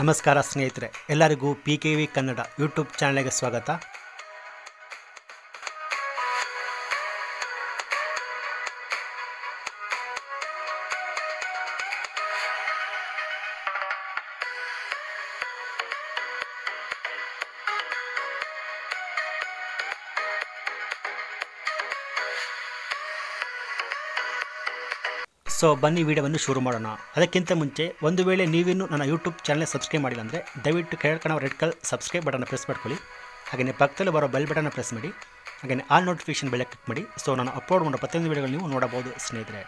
ನಮಸ್ಕಾರ ಸ್ನೇಹಿತರೆ ಎಲ್ಲರಿಗೂ P K V Kannada YouTube ಚಾನಲ್ಗೆ ಸ್ವಾಗತ. ಸೊ ಬನ್ನಿ ವಿಡಿಯೋವನ್ನು ಶುರು ಮಾಡೋಣ. ಅದಕ್ಕಿಂತ ಮುಂಚೆ, ಒಂದು ವೇಳೆ ನೀವಿನ್ನೂ ನನ್ನ ಯೂಟ್ಯೂಬ್ ಚಾನಲ್ ಸಬ್ಸ್ಕ್ರೈಬ್ ಮಾಡಿಲ್ಲ ಅಂದರೆ, ದಯವಿಟ್ಟು ಕೆಳಕಣ ರೆಡ್ ಕಲ್ ಸಬ್ಸ್ಕ್ರೈಬ್ ಬಟನ್ನ ಪ್ರೆಸ್ ಮಾಡ್ಕೊಳ್ಳಿ. ಹಾಗೆಯೇ ಪಕ್ಕದಲ್ಲಿ ಬರೋ ಬೆಲ್ ಬಟನ್ನ ಪ್ರೆಸ್ ಮಾಡಿ. ಹಾಗೆಯೇ ಆಲ್ ನೋಟಿಫಿಕೇಷನ್ ಬೆಲೆ ಕ್ಲಿಕ್ ಮಾಡಿ. ಸೊ ನಾನು ಅಪ್ಲೋಡ್ ಮಾಡೋ ಪ್ರತಿಯೊಂದು ವೀಡಿಯೋಗಳು ನೀವು ನೋಡಬಹುದು ಸ್ನೇಹಿತರೆ.